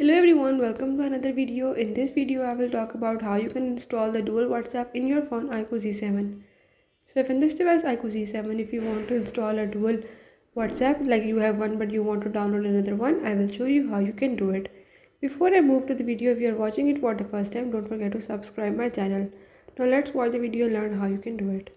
Hello everyone, welcome to another video. In this video, I will talk about how you can install the dual WhatsApp in your phone iQOO Z7. So if in this device iQOO Z7, if you want to install a dual WhatsApp, like you have one but you want to download another one, I will show you how you can do it. Before I move to the video, if you are watching it for the first time, don't forget to subscribe my channel. Now let's watch the video and learn how you can do it.